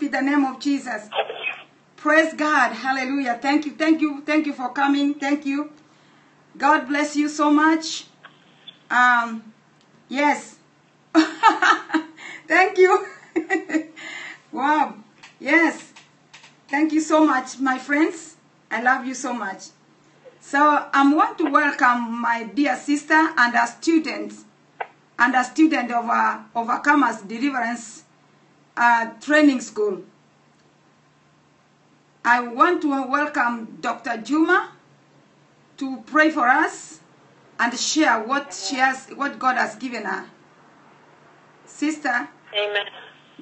be the name of Jesus. Praise God. Hallelujah. Thank you. Thank you. Thank you for coming. Thank you. God bless you so much. Um, yes. Thank you. wow. Yes. Thank you so much, my friends. I love you so much. So I want to welcome my dear sister and a student and a student of our Overcomers Deliverance uh, Training School. I want to welcome Dr. Juma to pray for us and share what she has, what God has given her. Sister. Amen.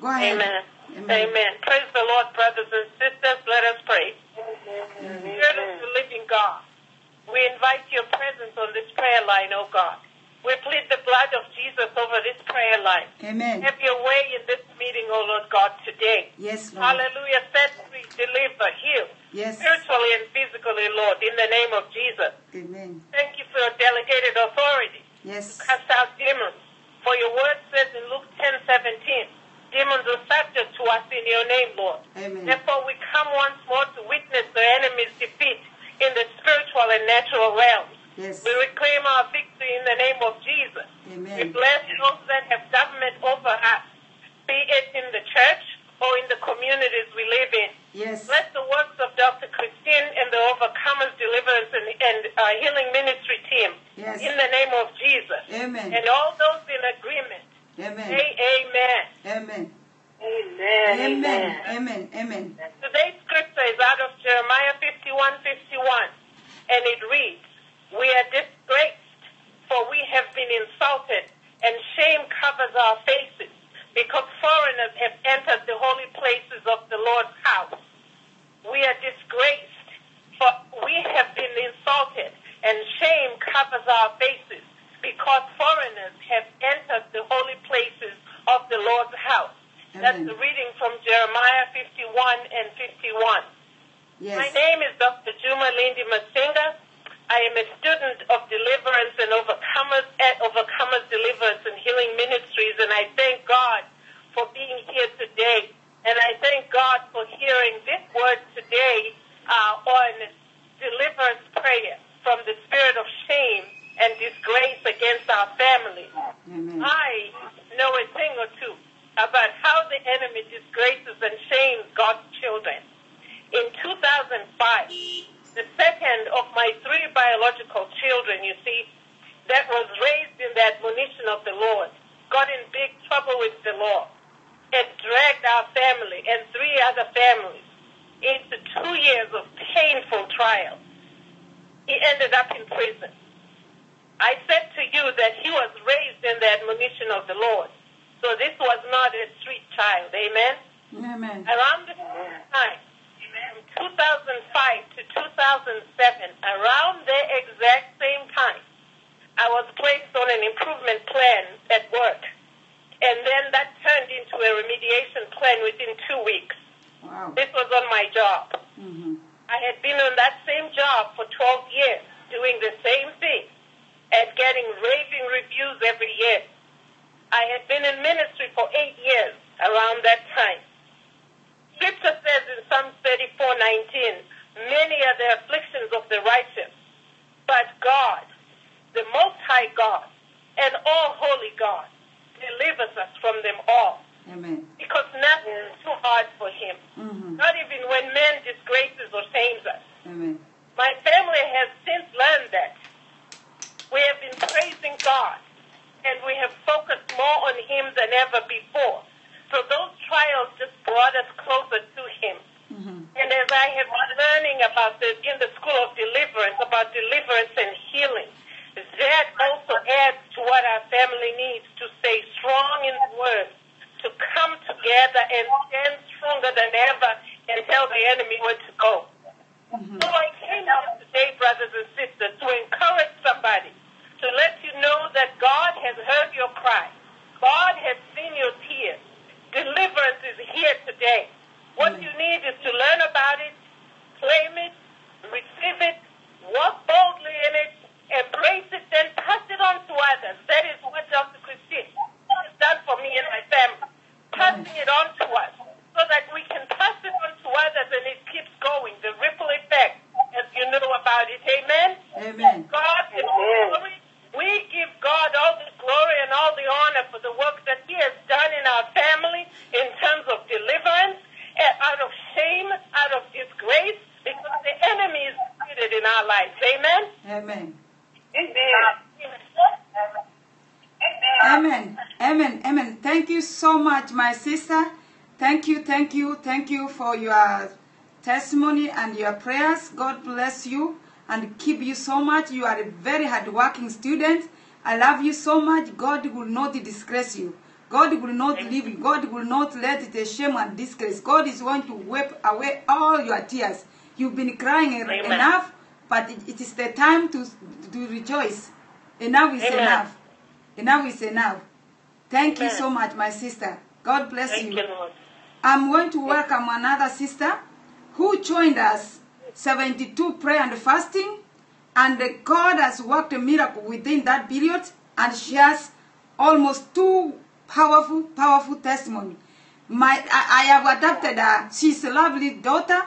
Go ahead. Amen. Amen. Amen. Praise the Lord, brothers and sisters. Let us pray. Amen. Spirit of the living God, we invite your presence on this prayer line, O oh God. We plead the blood of Jesus over this prayer line. Amen. Have your way in this meeting, O oh Lord God, today. Yes, Lord. Hallelujah. Set free, deliver, heal. Yes. Spiritually and physically, Lord, in the name of Jesus. Amen. Thank you for your delegated authority. Yes. To cast out demons. For your word says in Luke 10 17, demons are subject to us in your name, Lord. Amen. 12 years. Your testimony and your prayers. God bless you and keep you so much. You are a very hardworking student. I love you so much. God will not disgrace you. God will not leave you. God will not let it a shame and disgrace. God is going to wipe away all your tears. You've been crying Amen. enough, but it, is the time to, to rejoice. Enough is Amen. enough. Enough is enough. Thank you so much, my sister. God bless Thank you. you, Lord. I'm going to welcome another sister who joined us 72 prayer and fasting, and God has worked a miracle within that period, and she has almost two powerful, powerful testimony. My, I, I have adopted her. She's a lovely daughter.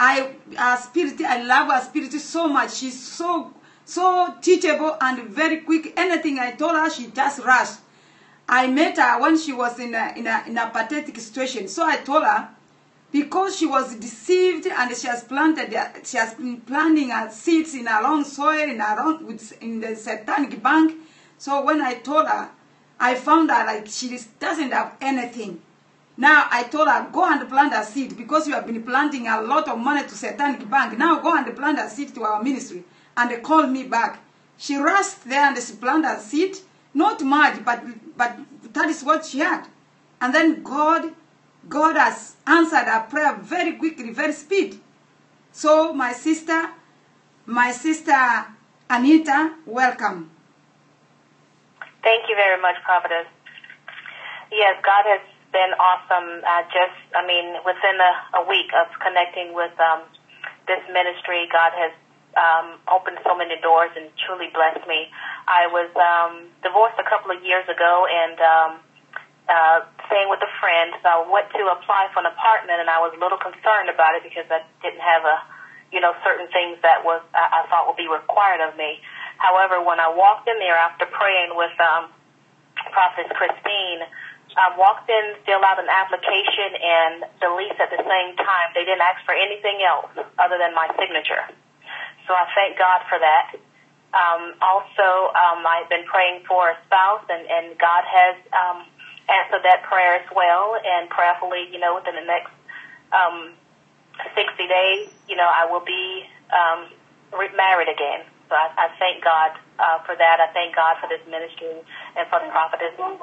I, her spirit, I love her spirit so much. She's so, so teachable and very quick. Anything I told her, she just rushed. I met her when she was in a, in a, in a pathetic situation. So I told her, because she was deceived and she has planted, she has been planting her seeds in her own soil, in her own, with, in the satanic bank. So when I told her, I found her like she doesn't have anything. Now I told her, go and plant a seed because you have been planting a lot of money to satanic bank. Now go and plant a seed to our ministry. And they called me back. She rushed there and she planted a seed. Not much, but but that is what she had. And then God, God has answered her prayer very quickly, very speed. So my sister, my sister Anita, welcome. Thank you very much, Prophetess. Yes, God has been awesome. Uh, just, I mean, within a, a week of connecting with um, this ministry, God has um, opened so many doors and truly blessed me. I was um, divorced a couple of years ago and um, uh, staying with a friend, so I went to apply for an apartment, and I was a little concerned about it because I didn't have a, you know, certain things that was I, I thought would be required of me. However, when I walked in there after praying with um, Prophetess Christine, I walked in, filled out an application, and the lease at the same time. They didn't ask for anything else other than my signature. So I thank God for that. Um, also, um, I've been praying for a spouse, and, and God has um, answered that prayer as well. And prayerfully, you know, within the next um, 60 days, you know, I will be um, re- married again. So I, I thank God uh, for that. I thank God for this ministry and for the prophetess who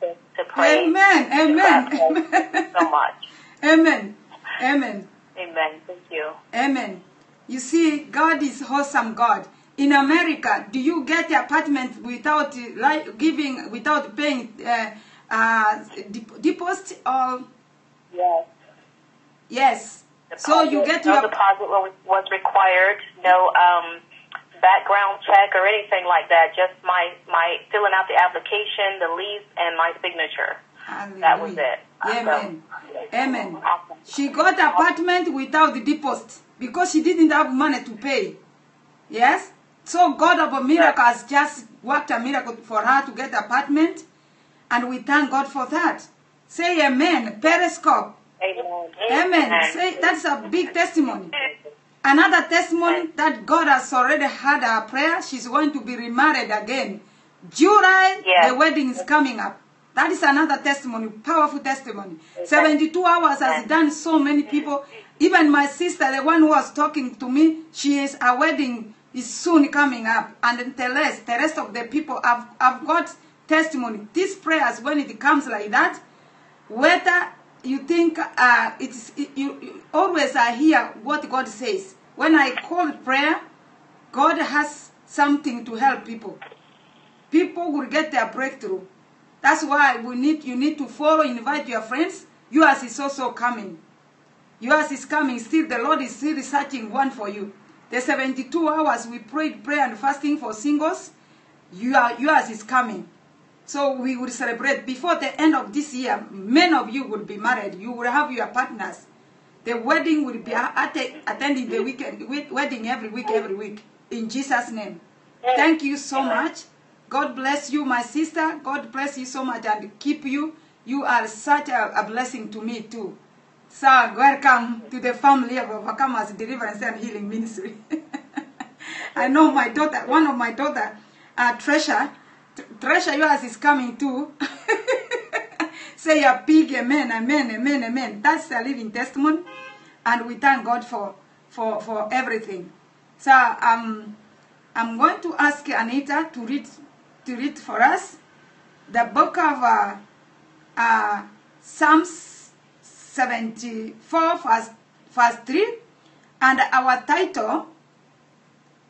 to, to pray. Amen. Amen. You so much. Amen. Amen. Amen. Thank you. Amen. You see, God is awesome God. In America, do you get the apartment without giving, without paying uh, uh, deposit or Yes. yes? So you get no your deposit was, was required, no um, background check or anything like that. Just my my filling out the application, the lease, and my signature. That was it. Amen. So, Amen. Awesome. She got apartment without the deposit because she didn't have money to pay. Yes? So God of a miracle has just worked a miracle for her to get apartment. And we thank God for that. Say amen. Periscope. Amen. Amen. Say that's a big testimony. Another testimony that God has already heard our prayer. She's going to be remarried again. July, the wedding is coming up. That is another testimony, powerful testimony. 72 hours has done so many people. Even my sister, the one who was talking to me, she is, a wedding is soon coming up. And the rest, the rest of the people I've, I've got testimony. These prayers, when it comes like that, whether you think uh, it's it, you, you always I hear what God says. When I call prayer, God has something to help people. People will get their breakthrough. That's why we need you need to follow, invite your friends. Yours is also coming. Yours is coming. Still, the Lord is still searching one for you. The 72 hours we prayed prayer and fasting for singles. You are, yours is coming. So we will celebrate before the end of this year. Many of you will be married. You will have your partners. The wedding will be at- attending the weekend wedding every week, every week. In Jesus' name. Thank you so much. God bless you, my sister. God bless you so much and keep you. You are such a, a blessing to me too. So welcome to the family of Overcomers Deliverance and Healing Ministry. I know my daughter, one of my daughter, uh, Treasure, Treasure yours is coming too. Say a big amen, amen, amen, amen. That's a living testimony. And we thank God for, for, for everything. So um, I'm going to ask Anita to read, to read for us the book of uh, uh, Psalms 74, verse, verse 3. And our title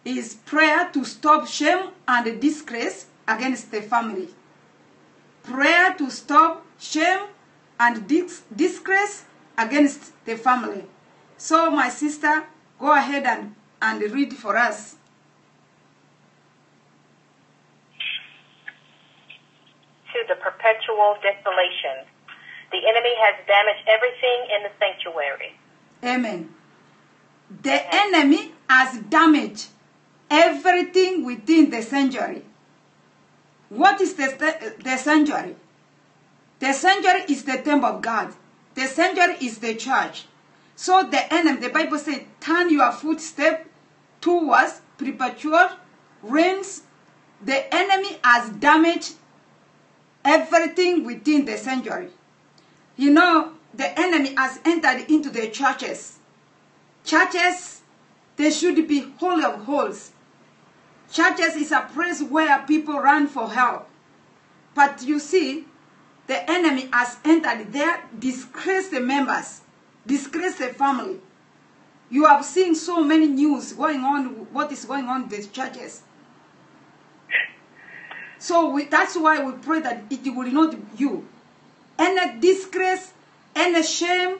is Prayer to Stop Shame and Disgrace Against the Family. Prayer to stop shame and dis- disgrace against the family. So, my sister, go ahead and, and read for us. To the perpetual desolation. The enemy has damaged everything in the sanctuary. Amen. The enemy has damaged everything within the sanctuary. What is the, the sanctuary? The sanctuary is the temple of God. The sanctuary is the church. So the enemy, the Bible says, turn your footstep towards perpetual reigns. The enemy has damaged everything within the sanctuary. You know, the enemy has entered into the churches. Churches, they should be holy of holies. Churches is a place where people run for help. But you see, the enemy has entered there, disgraced the members, disgraced the family. You have seen so many news going on, what is going on in the churches. So we, that's why we pray that it will not you. Any disgrace, any shame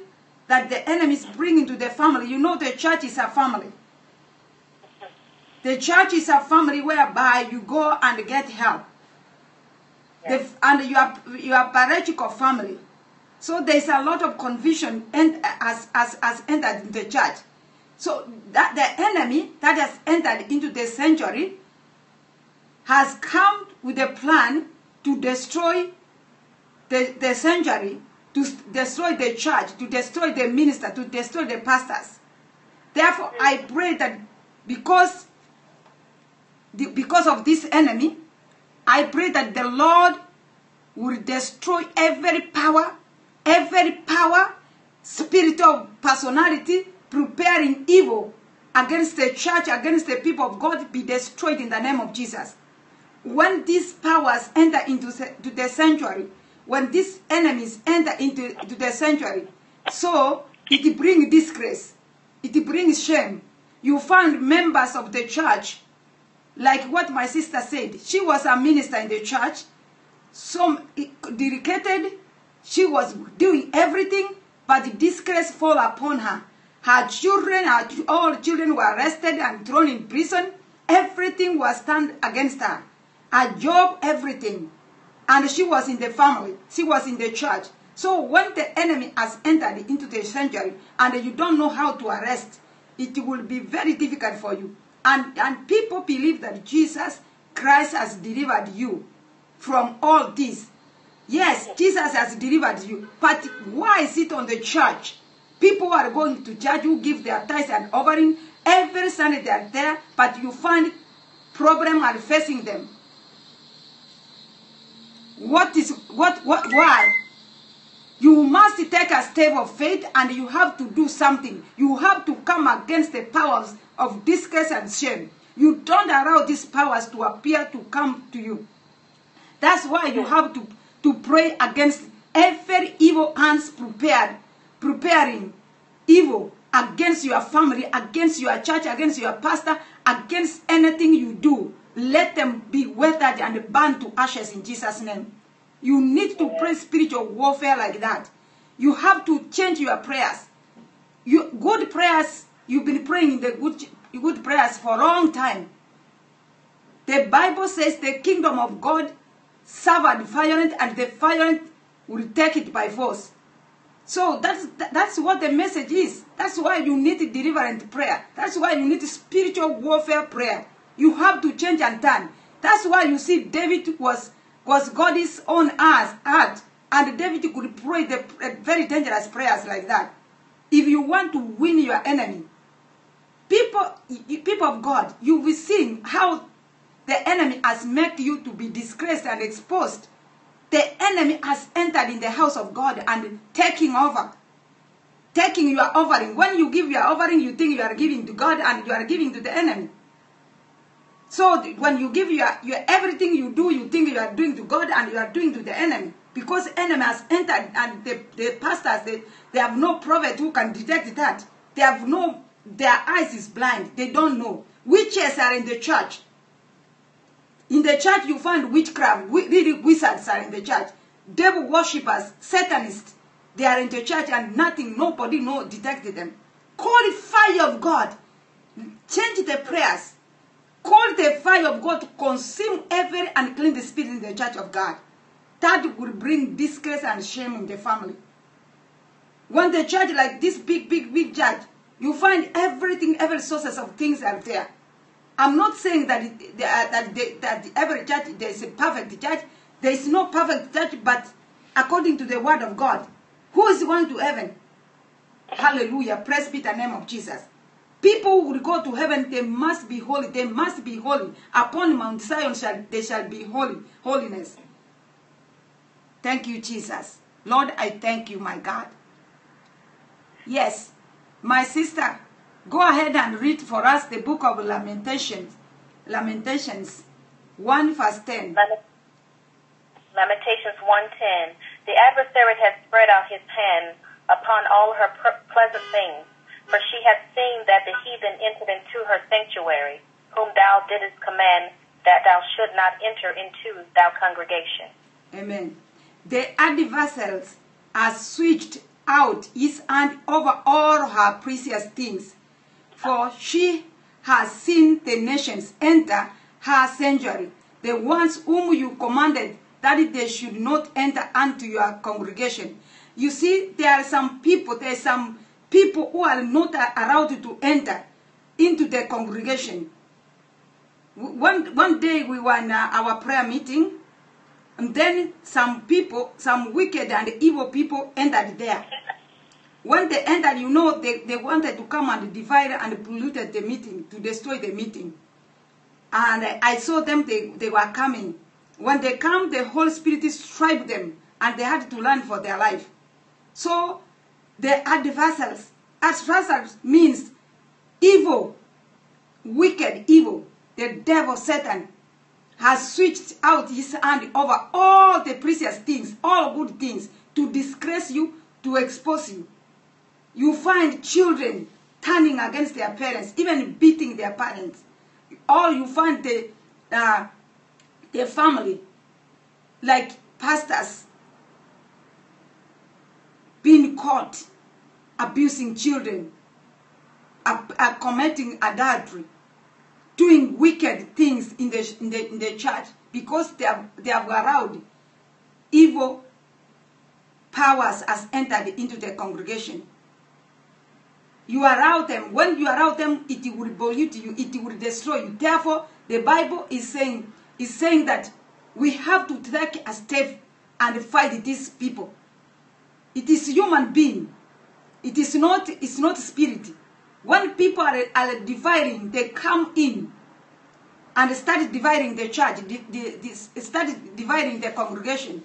that the enemy is bringing to the family. You know the church is a family. The church is a family whereby you go and get help. The, and you are you are parachute family. So there's a lot of confusion and as as as entered in the church. So that the enemy that has entered into the sanctuary has come with a plan to destroy the, the sanctuary, to destroy the church, to destroy the minister, to destroy the pastors. Therefore, I pray that because the, because of this enemy, I pray that the Lord will destroy every power, every power, spirit of personality preparing evil against the church, against the people of God, be destroyed in the name of Jesus. When these powers enter into the sanctuary, when these enemies enter into to the sanctuary, so it brings disgrace, it brings shame. You find members of the church like what my sister said, she was a minister in the church, some dedicated, she was doing everything, but disgrace fall upon her. Her children, her, all children were arrested and thrown in prison. Everything was turned against her. Her job, everything. And she was in the family. She was in the church. So when the enemy has entered into the sanctuary and you don't know how to arrest, it will be very difficult for you. And, and people believe that Jesus Christ has delivered you from all this. Yes, Jesus has delivered you. But why is it on the church? People are going to church you give their tithes and offering. Every Sunday they are there, but you find problem are facing them. What is what what why? You must take a step of faith and you have to do something. You have to come against the powers of disgrace and shame. You don't allow these powers to appear to come to you. That's why you have to, to pray against every evil hands prepared, preparing evil against your family, against your church, against your pastor, against anything you do. Let them be weathered and burned to ashes in Jesus' name. You need to pray spiritual warfare like that. You have to change your prayers. You, good prayers, you've been praying the good, good prayers for a long time. The Bible says the kingdom of God suffered violent and the violent will take it by force. So that's that's what the message is. That's why you need deliverance prayer. That's why you need spiritual warfare prayer. You have to change and turn. That's why you see David was was God's own heart, heart and David could pray the uh, very dangerous prayers like that. If you want to win your enemy, people, people of God, you will see how the enemy has made you to be disgraced and exposed. The enemy has entered in the house of God and taking over. Taking your offering. When you give your offering, you think you are giving to God and you are giving to the enemy. So when you give your, your everything you do, you think you are doing to God and you are doing to the enemy. Because enemy has entered and the, the pastors, they, they have no prophet who can detect that. They have no, their eyes is blind. They don't know. Witches are in the church. In the church, you find witchcraft, really wizards are in the church. Devil worshippers, Satanists, they are in the church and nothing, nobody no detected them. Call the fire of God. Change the prayers. Call the fire of God to consume every unclean spirit in the church of God. That will bring disgrace and shame in the family. When the church like this big, big, big church, you find everything, every sources of things are there. I'm not saying that it, uh, that, that, that, that every church there is a perfect church. There is no perfect church, but according to the word of God, who is going to heaven? Hallelujah. Praise be the name of Jesus. People who will go to heaven, they must be holy. They must be holy. Upon Mount Zion shall they shall be holy. Holiness. Thank you, Jesus. Lord, I thank you, my God. Yes, my sister, go ahead and read for us the book of Lamentations. Lamentations 1 verse 10. Lament- Lamentations 1:10. The adversary has spread out his hand upon all her pleasant things, for she has seen that the heathen entered into her sanctuary, whom thou didst command that thou should not enter into thou congregation. Amen. The adversaries are switched out his hand over all her precious things, for she has seen the nations enter her sanctuary, the ones whom you commanded that they should not enter unto your congregation. You see, there are some people, there are some people who are not allowed to enter into the congregation. One, one day we were in uh, our prayer meeting, and then some people, some wicked and evil people entered there. When they entered, you know, they, they wanted to come and divide and polluted the meeting, to destroy the meeting. And I, saw them, they, they were coming. When they come, the Holy Spirit struck them, and they had to learn for their life. So, the adversaries, adversaries means evil, wicked evil, the devil, Satan, has switched out his hand over all the precious things, all good things, to disgrace you, to expose you. You find children turning against their parents, even beating their parents. Or you find the, uh, the family, like pastors, being caught abusing children, uh, uh, committing adultery, doing wicked things in the, in the, in the church because they have, they have allowed evil powers has entered into the congregation. You allow them. When you allow them, it will pollute you. It will destroy you. Therefore, the Bible is saying is saying that we have to take a step and fight these people. It is human being. It is not. It's not spirit. When people are, are dividing, they come in and start dividing the church. Di- start dividing the congregation.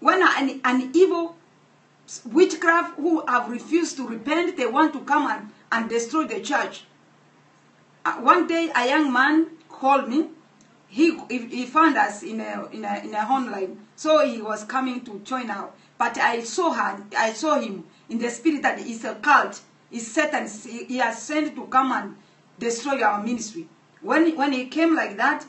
When an, an evil witchcraft who have refused to repent, they want to come and, and destroy the church. Uh, one day, a young man called me. He, he, he found us in a, in, a, in a online, so he was coming to join out. But I saw her, I saw him in the spirit that he's a cult. He's Satan. He, has sent to come and destroy our ministry. When, when he came like that,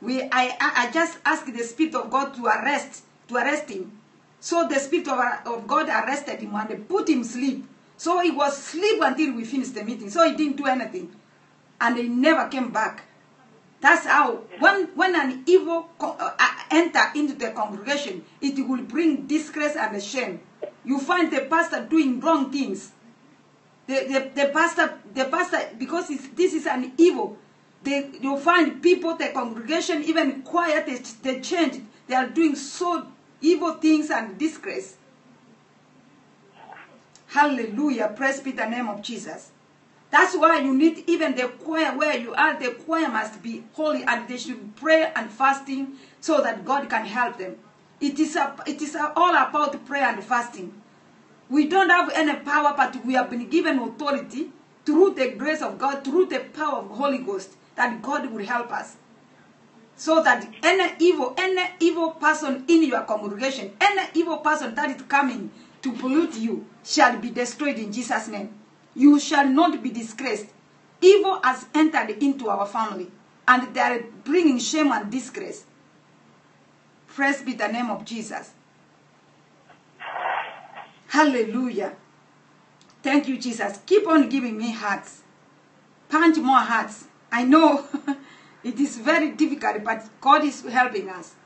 we, I, I just asked the Spirit of God to arrest, to arrest him. So the Spirit of, of God arrested him and put him sleep. So he was sleep until we finished the meeting. So he didn't do anything. And he never came back. That's how, when, when an evil uh, uh, enter into the congregation, it will bring disgrace and shame. You find the pastor doing wrong things. The, the, the pastor, the pastor, because this is an evil, they, you find people, the congregation, even quiet, they, they change. They are doing so evil things and disgrace. Hallelujah. Praise be the name of Jesus. That's why you need even the choir where you are, the choir must be holy and they should pray and fasting so that God can help them. It is, a, it is a, all about prayer and fasting. We don't have any power, but we have been given authority through the grace of God, through the power of the Holy Ghost, that God will help us. So that any evil, any evil person in your congregation, any evil person that is coming to pollute you shall be destroyed in Jesus' name. You shall not be disgraced. Evil has entered into our family, and they are bringing shame and disgrace. Praise be the name of Jesus. Hallelujah. Thank you, Jesus. Keep on giving me hearts. Punch more hearts. I know it is very difficult, but God is helping us.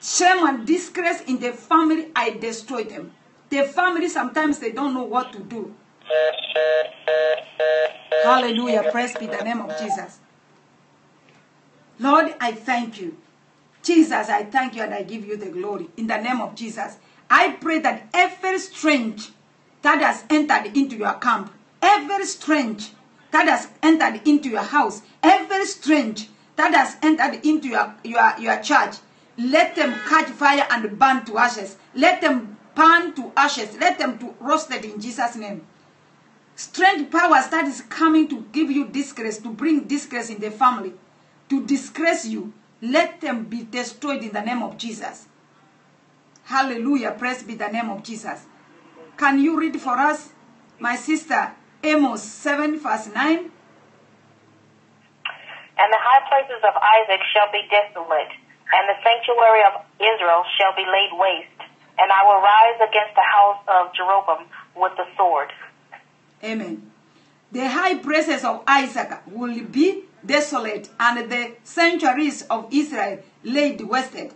Shame and disgrace in the family, I destroy them. The family, sometimes they don't know what to do. Hallelujah. Praise be the name of Jesus. Lord, I thank you. Jesus, I thank you and I give you the glory. In the name of Jesus, I pray that every strange that has entered into your camp, every strange that has entered into your house, every strange that has entered into your, your, your church, let them catch fire and burn to ashes. Let them burn to ashes. Let them to roasted in Jesus' name. Strange powers that is coming to give you disgrace, to bring disgrace in the family, to disgrace you, let them be destroyed in the name of Jesus. Hallelujah. Praise be the name of Jesus. Can you read for us, my sister, Amos 7, verse 9? And the high places of Isaac shall be desolate, and the sanctuary of Israel shall be laid waste. And I will rise against the house of Jeroboam with the sword. Amen. The high places of Isaac will be desolate, and the sanctuaries of Israel laid wasted.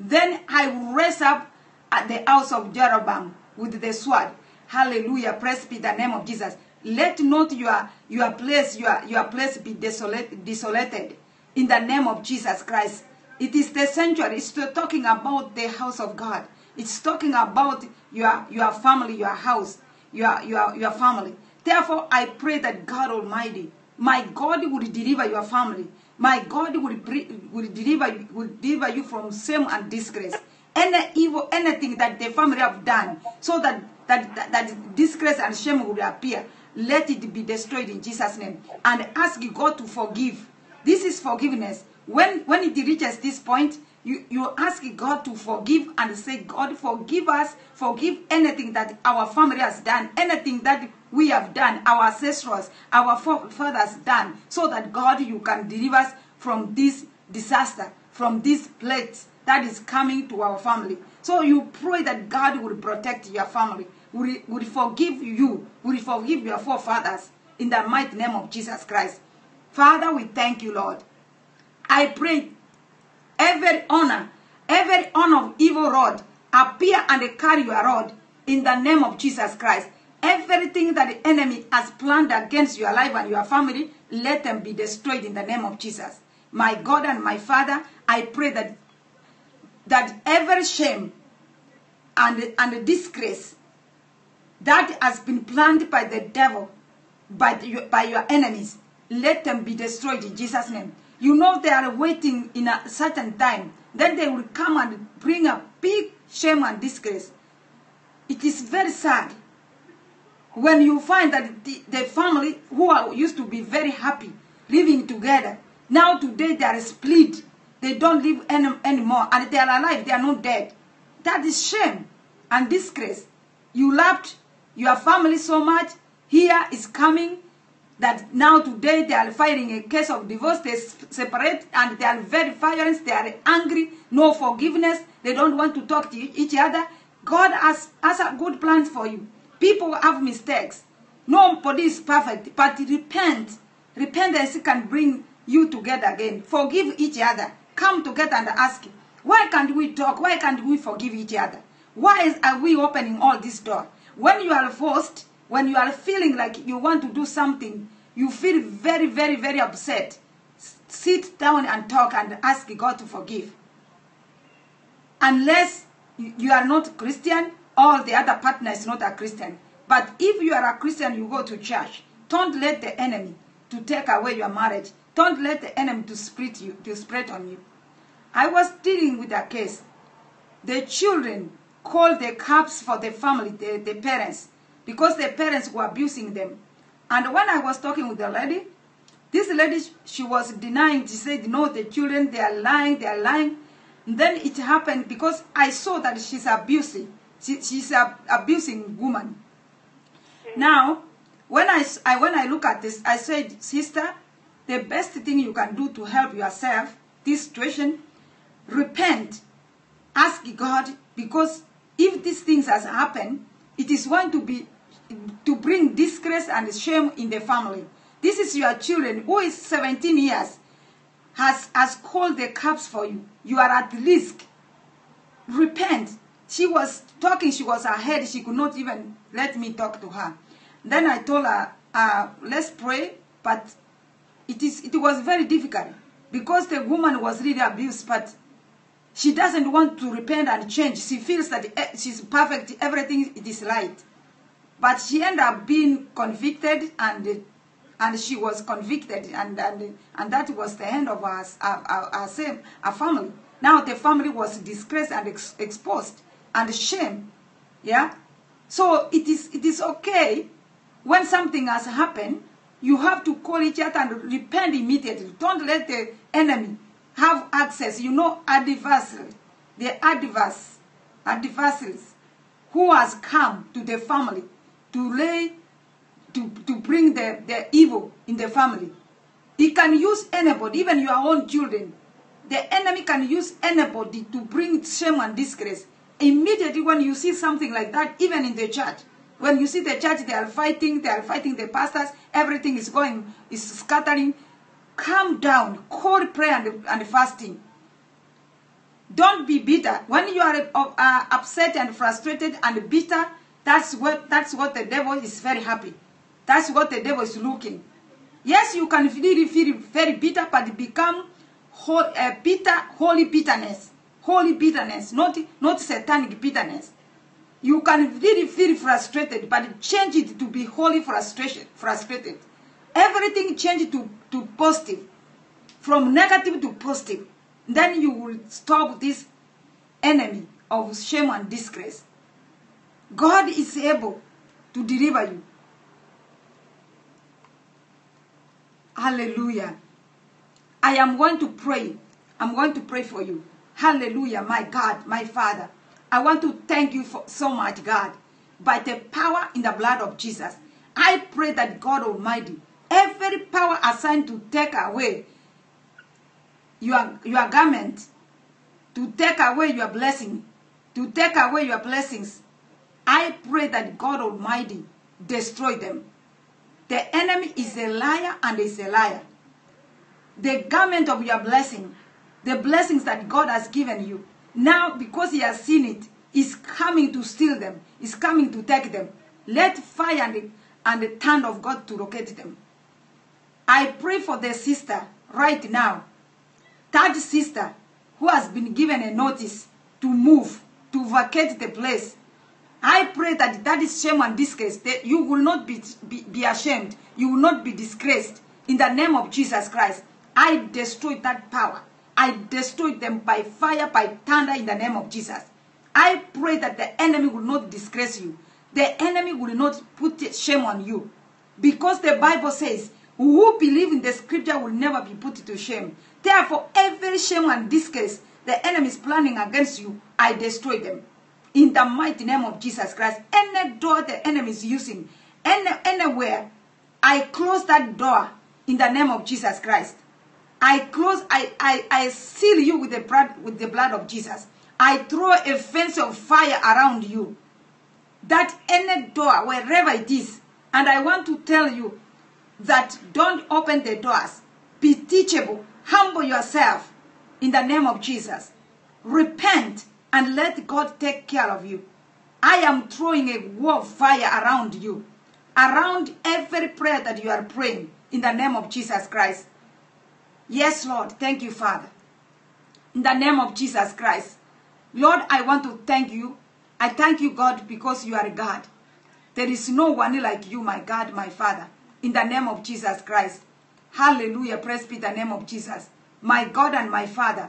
Then I will raise up at the house of Jeroboam with the sword. Hallelujah. Praise be the name of Jesus. Let not your, your place, your, your place be desolate, desolated in the name of Jesus Christ. It is the sanctuary. It's talking about the house of God. It's talking about your, your family, your house, your, your, your family. Therefore, I pray that God Almighty, my God will deliver your family. My God will, will, deliver, will deliver you from shame and disgrace. Any evil, anything that the family have done, so that, that, that, that disgrace and shame will appear, let it be destroyed in Jesus' name. And ask God to forgive. This is forgiveness. When, when it reaches this point, you, you ask God to forgive and say, God, forgive us, forgive anything that our family has done, anything that we have done, our ancestors, our fathers done, so that God, you can deliver us from this disaster, from this plague that is coming to our family. So you pray that God will protect your family, will, will forgive you, will forgive your forefathers in the mighty name of Jesus Christ. Father, we thank you, Lord. I pray every honor, every honor of evil rod, appear and carry your rod in the name of Jesus Christ. Everything that the enemy has planned against your life and your family, let them be destroyed in the name of Jesus. My God and my Father, I pray that that every shame and, and disgrace that has been planned by the devil, by, the, by your enemies, let them be destroyed in Jesus' name. You know they are waiting in a certain time. Then they will come and bring a big shame and disgrace. It is very sad when you find that the, the family who are, used to be very happy living together, now today they are split. They don't live any, anymore and they are alive. They are not dead. That is shame and disgrace. You loved your family so much. Here is coming that now today they are filing a case of divorce, they separate, and they are very violent, they are angry, no forgiveness, they don't want to talk to each other. God has, has a good plan for you. People have mistakes. Nobody is perfect, but repent. Repentance can bring you together again. Forgive each other. Come together and ask, why can't we talk? Why can't we forgive each other? Why is, are we opening all this door? When you are forced, when you are feeling like you want to do something, you feel very, very, very upset. Sit down and talk and ask God to forgive. Unless you are not Christian or the other partner is not a Christian. But if you are a Christian, you go to church. Don't let the enemy to take away your marriage. Don't let the enemy to spread you, to spread on you. I was dealing with a case. The children called the cops for the family, the, the parents, because the parents were abusing them. And when I was talking with the lady, this lady, she was denying. She said, no, the children, they are lying, they are lying. And then it happened because I saw that she's abusing. She, she's an abusing woman. Now, when I, I- when I look at this, I said, sister, the best thing you can do to help yourself, this situation, repent, ask God, because if these things has happened, it is going to be to bring disgrace and shame in the family. This is your children who is 17 years has has called the cops for you. You are at risk. Repent. She was talking, she was ahead, she could not even let me talk to her. Then I told her, uh, let's pray, but it is it was very difficult because the woman was really abused, but she doesn't want to repent and change. She feels that eh, she's perfect, everything it is right. But she ended up being convicted and and she was convicted and and, and that was the end of our, our, our, same, our family. Now the family was disgraced and ex- exposed and shame. Yeah? So it is it is okay when something has happened, you have to call each other and repent immediately. Don't let the enemy have access. You know, adversary, the adverse, adversaries who has come to the family to lay, to, to bring the, the evil in the family. He can use anybody, even your own children. The enemy can use anybody to bring shame and disgrace. Immediately when you see something like that, even in the church, when you see the church, they are fighting, they are fighting the pastors, everything is going, is scattering. Calm down, call prayer and, and fasting. Don't be bitter. When you are uh, upset and frustrated and bitter, that's what that's what the devil is very happy. That's what the devil is looking. Yes, you can really feel very bitter, but become whole, uh, bitter, holy bitterness, holy bitterness, not not satanic bitterness. You can really feel frustrated, but change it to be holy frustration, frustrated. Everything change to, to positive, from negative to positive. Then you will stop this enemy of shame and disgrace. God is able to deliver you. Hallelujah. I am going to pray. I'm going to pray for you. Hallelujah, my God, my Father. I want to thank you for so much, God. By the power in the blood of Jesus, I pray that God Almighty, every power assigned to take away your, your garment, to take away your blessing, to take away your blessings, I pray that God Almighty destroy them. The enemy is a liar and is a liar. The garment of your blessing, the blessings that God has given you, now because he has seen it, is coming to steal them, is coming to take them. Let fire and the, and the hand of God to locate them. I pray for the sister right now, that sister who has been given a notice to move, to vacate the place. I pray that that is shame and disgrace. That you will not be, be, be ashamed. You will not be disgraced. In the name of Jesus Christ, I destroy that power. I destroy them by fire, by thunder in the name of Jesus. I pray that the enemy will not disgrace you. The enemy will not put shame on you. Because the Bible says, who believe in the scripture will never be put to shame. Therefore, every shame and disgrace the enemy is planning against you, I destroy them. In the mighty name of Jesus Christ, any door the enemy is using, any, anywhere, I close that door in the name of Jesus Christ. I close, I, I, I seal you with the, blood, with the blood of Jesus. I throw a fence of fire around you. That any door, wherever it is, and I want to tell you that don't open the doors. Be teachable. Humble yourself in the name of Jesus. Repent and let God take care of you. I am throwing a wall of fire around you, around every prayer that you are praying in the name of Jesus Christ. Yes, Lord. Thank you, Father. In the name of Jesus Christ. Lord, I want to thank you. I thank you, God, because you are God. There is no one like you, my God, my Father. in the name of Jesus Christ. Hallelujah. Praise be the name of Jesus. My God and my Father,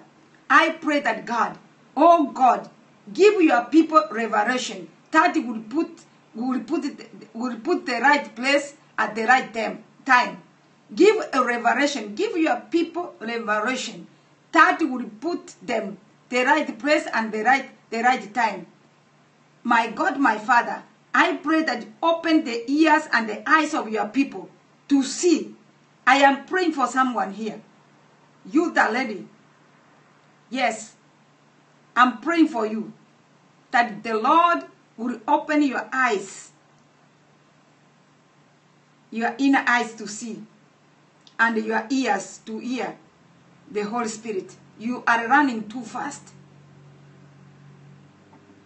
I pray that God, oh God, give your people revelation that will put will put it, will put the right place at the right time. Time. Give a revelation. Give your people revelation that will put them the right place and the right the right time. My God, my Father, I pray that you open the ears and the eyes of your people to see. I am praying for someone here. You, the lady. Yes, I'm praying for you that the Lord will open your eyes, your inner eyes to see, and your ears to hear the Holy Spirit. You are running too fast.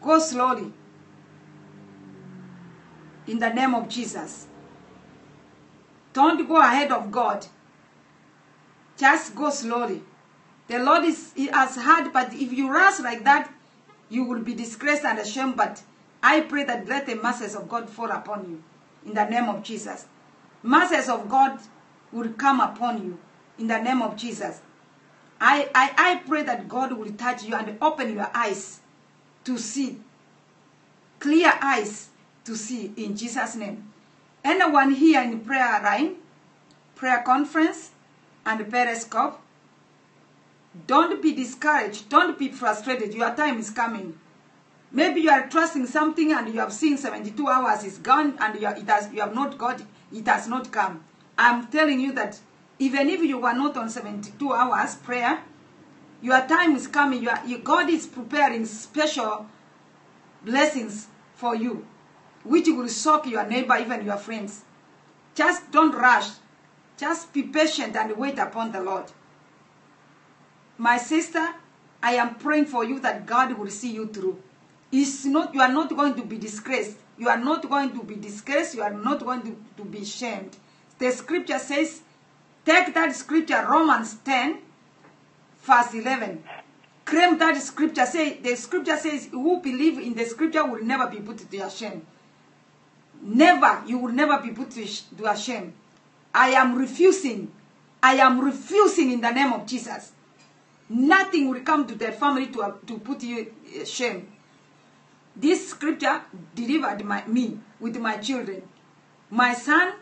Go slowly. In the name of Jesus. Don't go ahead of God. Just go slowly. The Lord is has heard, but if you rush like that, you will be disgraced and ashamed. But I pray that let the mercies of God fall upon you. In the name of Jesus. Mercies of God will come upon you. In the name of Jesus. I, I, I pray that God will touch you and open your eyes to see. Clear eyes to see in Jesus' name. Anyone here in prayer line, prayer conference, and periscope, don't be discouraged. Don't be frustrated. Your time is coming. Maybe you are trusting something and you have seen 72 hours is gone and you, it has, you have not got it. Has not come. I'm telling you that even if you were not on 72 hours prayer, your time is coming. God is preparing special blessings for you, which will shock your neighbor, even your friends. Just don't rush. Just be patient and wait upon the Lord. My sister, I am praying for you that God will see you through. It's not, you are not going to be disgraced. You are not going to be disgraced. You are not going to, to be shamed. The scripture says, take that scripture, Romans 10, verse 11. Claim that scripture. Say the scripture says, who believe in the scripture will never be put to shame. Never, you will never be put to, to shame. I am refusing. I am refusing in the name of Jesus. Nothing will come to the family to, to put you eh, shame. This scripture delivered my, me with my children. My son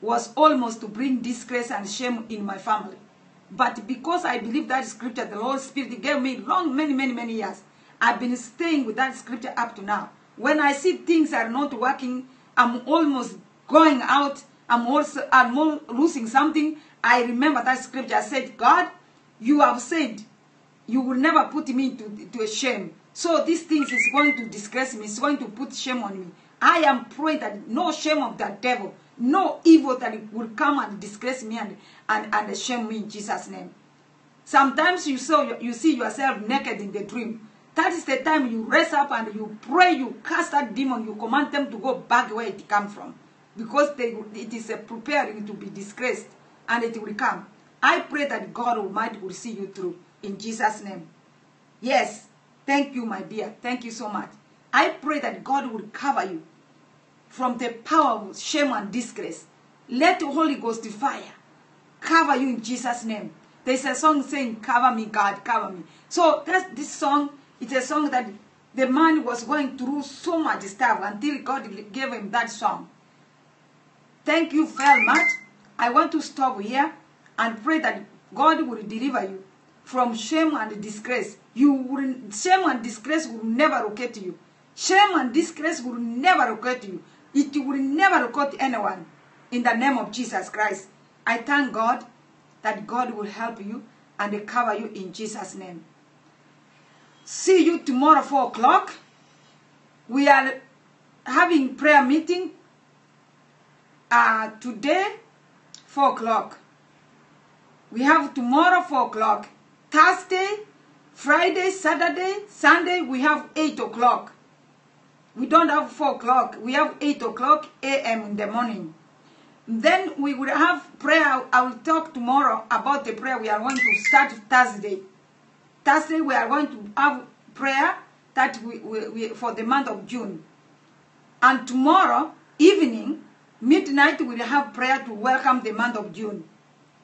was almost to bring disgrace and shame in my family. But because I believe that scripture, the Lord Spirit gave me long, many, many, many years. I've been staying with that scripture up to now. When I see things are not working, I'm almost going out, I'm also I'm losing something. I remember that scripture. I said, God, you have said you will never put me to, to a shame. So these things is going to disgrace me. It's going to put shame on me. I am praying that no shame of that devil, no evil that will come and disgrace me and, and, and shame me in Jesus' name. Sometimes you, saw, you see yourself naked in the dream. That is the time you raise up and you pray, you cast that demon, you command them to go back where it came from. Because they, it is preparing to be disgraced and it will come. I pray that God Almighty will see you through in Jesus' name. Yes, thank you, my dear. Thank you so much. I pray that God will cover you from the power of shame and disgrace. Let the Holy Ghost fire cover you in Jesus' name. There's a song saying, Cover me, God, cover me. So that's this song. It's a song that the man was going through so much stuff until God gave him that song. Thank you very much. I want to stop here and pray that God will deliver you from shame and disgrace. You will, shame and disgrace will never to you. Shame and disgrace will never to you. It will never to anyone. In the name of Jesus Christ, I thank God that God will help you and cover you in Jesus' name. See you tomorrow, 4 o'clock. We are having prayer meeting uh, today, 4 o'clock. We have tomorrow, 4 o'clock. Thursday, Friday, Saturday, Sunday, we have 8 o'clock. We don't have 4 o'clock. We have 8 o'clock a.m. in the morning. Then we will have prayer. I will talk tomorrow about the prayer we are going to start Thursday. Thursday we are going to have prayer that we, we, we for the month of June. And tomorrow evening midnight we'll have prayer to welcome the month of June.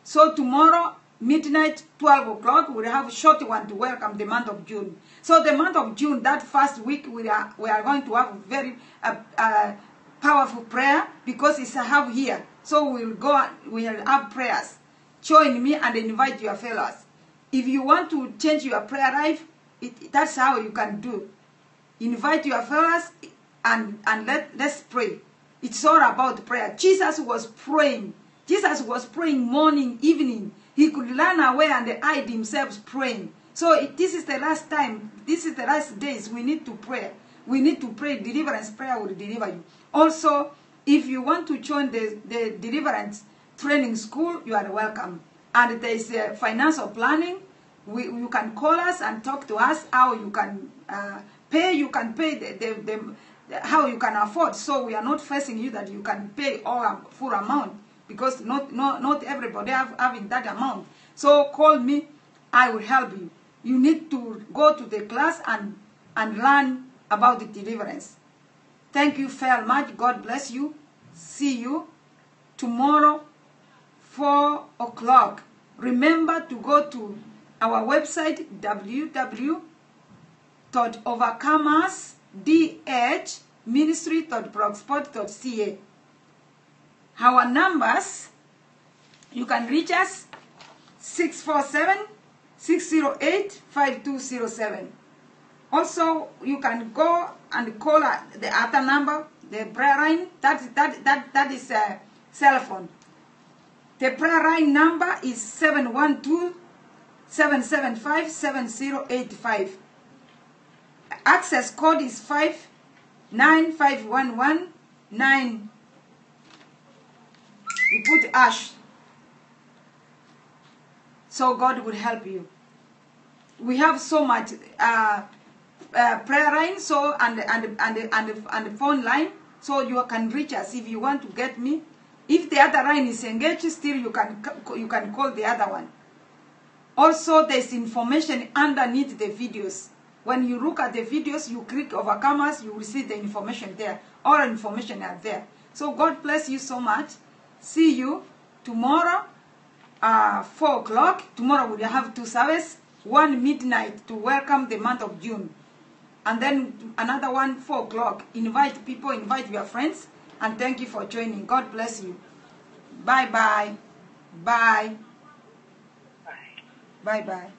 So tomorrow, midnight, 12 o'clock, we'll have a short one to welcome the month of June. So the month of June, that first week, we are, we are going to have very uh, uh, powerful prayer because it's a hub here. So we'll go, we'll have prayers. Join me and invite your fellows. If you want to change your prayer life, it, that's how you can do. Invite your fellows and, and let, let's pray. It's all about prayer. Jesus was praying. Jesus was praying morning, evening. He could run away and hide himself praying. So this is the last time. This is the last days. We need to pray. We need to pray. Deliverance prayer will deliver you. Also, if you want to join the, the deliverance training school, you are welcome. And there is a financial planning. We, you can call us and talk to us how you can uh, pay. You can pay the, the, the, how you can afford. So we are not forcing you that you can pay all full amount because not not not everybody have having that amount. So call me, I will help you. You need to go to the class and and learn about the deliverance. Thank you very much. God bless you. See you tomorrow, four o'clock. Remember to go to our website www.overcomersdhministry.blogspot.ca. Our numbers, you can reach us 647-608-5207. Also, you can go and call uh, the other number, the prayer line. That, that, that, that is a cell phone. The prayer line number is 712-775-7085. Access code is 59511 You put ash. So God will help you. We have so much uh, uh, prayer line, so and and and and and the phone line, so you can reach us if you want to get me. If the other line is engaged, still you can you can call the other one. Also, there's information underneath the videos. When you look at the videos, you click overcomers, you will see the information there. All information are there. So God bless you so much. See you tomorrow, uh, 4 o'clock. Tomorrow we'll have two services. One midnight to welcome the month of June. And then another one, 4 o'clock. Invite people, invite your friends. And thank you for joining. God bless you. Bye-bye. Bye. Bye. Bye-bye.